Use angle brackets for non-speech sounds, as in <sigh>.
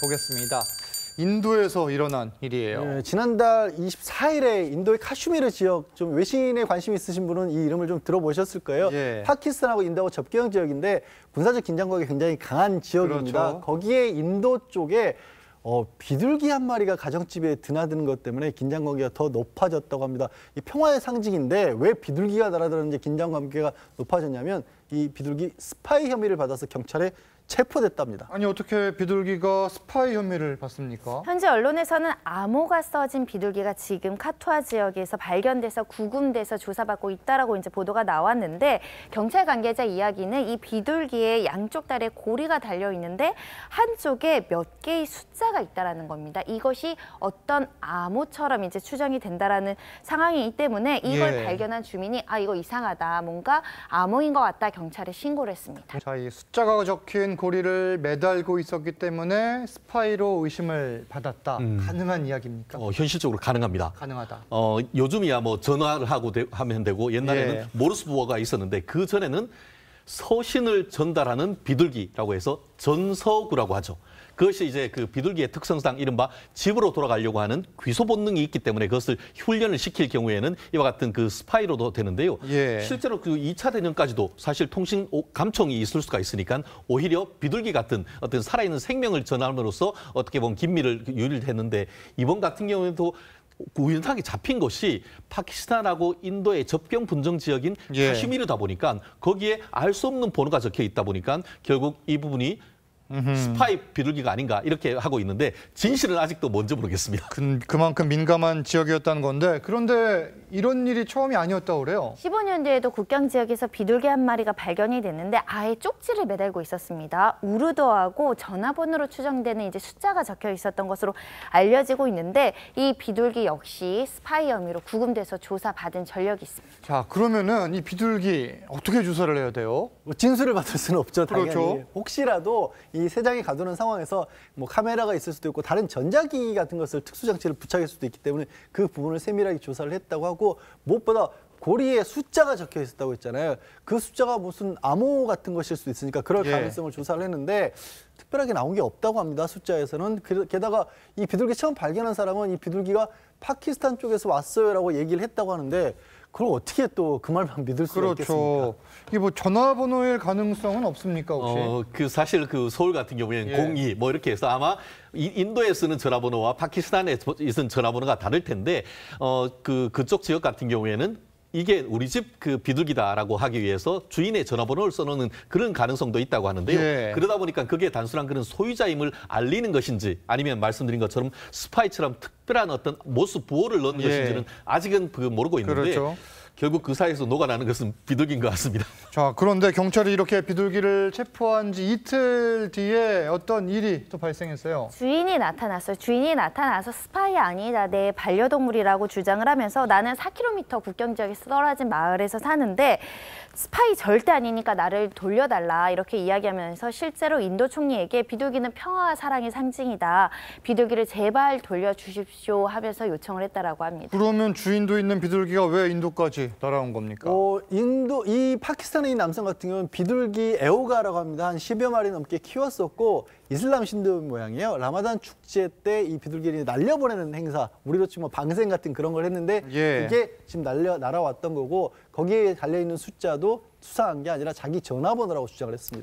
보겠습니다. 인도에서 일어난 일이에요. 예, 지난달 24일에 인도의 카슈미르 지역 좀 외신에 관심 있으신 분은 이 이름을 좀 들어보셨을 거예요. 예. 파키스탄하고 인도하고 접경 지역인데 군사적 긴장감이 굉장히 강한 지역입니다. 그렇죠. 거기에 인도 쪽에 어, 비둘기 한 마리가 가정집에 드나드는 것 때문에 긴장관계가 더 높아졌다고 합니다. 이 평화의 상징인데 왜 비둘기가 날아들었는지 긴장관계가 높아졌냐면 이 비둘기 스파이 혐의를 받아서 경찰에 체포됐답니다. 아니 어떻게 비둘기가 스파이 혐의를 받습니까? 현재 언론에서는 암호가 써진 비둘기가 지금 카투아 지역에서 발견돼서 구금돼서 조사받고 있다라고 이제 보도가 나왔는데 경찰 관계자 이야기는 이 비둘기의 양쪽 다리에 고리가 달려 있는데 한쪽에 몇 개의 숫자가 있다라는 겁니다. 이것이 어떤 암호처럼 이제 추정이 된다라는 상황이기 때문에 이걸 예. 발견한 주민이 아 이거 이상하다 뭔가 암호인 것 같다 경찰에 신고를 했습니다. 자, 이 숫자가 적힌 고리를 매달고 있었기 때문에 스파이로 의심을 받았다. 음. 가능한 이야기입니까? 어, 현실적으로 가능합니다. 가능하다. 어, 요즘이야 뭐 전화를 하고 되- 하면 되고 옛날에는 예. 모르스부호가 있었는데 그 전에는 서신을 전달하는 비둘기라고 해서 전서구라고 하죠. 그것이 이제 그 비둘기의 특성상 이른바 집으로 돌아가려고 하는 귀소 본능이 있기 때문에 그것을 훈련을 시킬 경우에는 이와 같은 그 스파이로도 되는데요. 예. 실제로 그 2차 대전까지도 사실 통신 오- 감청이 있을 수가 있으니까 오히려 비둘기 같은 어떤 살아있는 생명을 전함으로써 어떻게 보면 기밀을 유지했는데 이번 같은 경우에도 우연하게 잡힌 것이 파키스탄하고 인도의 접경 분정 지역인 예. 카슈미르다 보니까 거기에 알 수 없는 번호가 적혀 있다 보니까 결국 이 부분이 스파이 비둘기가 아닌가 이렇게 하고 있는데 진실은 아직도 뭔지 모르겠습니다. 그, 그만큼 민감한 지역이었다는 건데 그런데 이런 일이 처음이 아니었다고 그래요. 15년 뒤에도 국경 지역에서 비둘기 한 마리가 발견이 됐는데 아예 쪽지를 매달고 있었습니다. 우르도하고 전화번호로 추정되는 이제 숫자가 적혀 있었던 것으로 알려지고 있는데 이 비둘기 역시 스파이 혐의로 구금돼서 조사받은 전력이 있습니다. 자, 그러면은 이 비둘기 어떻게 조사를 해야 돼요? 뭐 진술을 받을 수는 없죠, 당연히. 그렇죠. 혹시라도 이 세장이 가두는 상황에서 뭐 카메라가 있을 수도 있고 다른 전자기기 같은 것을 특수장치를 부착할 수도 있기 때문에 그 부분을 세밀하게 조사를 했다고 하고 무엇보다 고리에 숫자가 적혀 있었다고 했잖아요. 그 숫자가 무슨 암호 같은 것일 수도 있으니까 그럴 예. 가능성을 조사를 했는데 특별하게 나온 게 없다고 합니다. 숫자에서는 그- 게다가 이 비둘기 처음 발견한 사람은 이 비둘기가 파키스탄 쪽에서 왔어요라고 얘기를 했다고 하는데 그걸 어떻게 또 그 말만 믿을 수가 있겠습니까? 그렇죠. 이게 뭐 전화번호일 가능성은 없습니까 혹시? 어, 그 사실 그 서울 같은 경우에는 예. 공이 뭐 이렇게 해서 아마 이- 인도에 쓰는 전화번호와 파키스탄에 쓰는 전화번호가 다를 텐데 어, 그 그쪽 지역 같은 경우에는 이게 우리 집 그 비둘기다라고 하기 위해서 주인의 전화번호를 써놓는 그런 가능성도 있다고 하는데요. 예. 그러다 보니까 그게 단순한 그런 소유자임을 알리는 것인지 아니면 말씀드린 것처럼 스파이처럼 특별한 어떤 모습 부호를 넣는 예. 것인지는 아직은 그 모르고 있는데 그렇죠. 결국 그 사이에서 녹아나는 것은 비둘기인 것 같습니다. <laughs> 자, 그런데 경찰이 이렇게 비둘기를 체포한 지 이틀 뒤에 어떤 일이 또 발생했어요. 주인이 나타났어요. 주인이 나타나서 스파이 아니다, 내 반려동물이라고 주장을 하면서 나는 4km 국경 지역에 떨어진 마을에서 사는데 스파이 절대 아니니까 나를 돌려달라 이렇게 이야기하면서 실제로 인도 총리에게 비둘기는 평화와 사랑의 상징이다. 비둘기를 제발 돌려주십시오 하면서 요청을 했다라고 합니다. 그러면 주인도 있는 비둘기가 왜 인도까지 날아온 겁니까? 어, 인도 이 파키스탄의 이 남성 같은 경우는 비둘기 애호가라고 합니다. 한 10여 마리 넘게 키웠었고 이슬람 신도 모양이에요. 라마단 축제 때 이 비둘기를 날려보내는 행사, 우리로 치면 방생 같은 그런 걸 했는데 예. 이게 지금 날려 날아왔던 거고 거기에 달려 있는 숫자도 수상한 게 아니라 자기 전화번호라고 주장을 했습니다.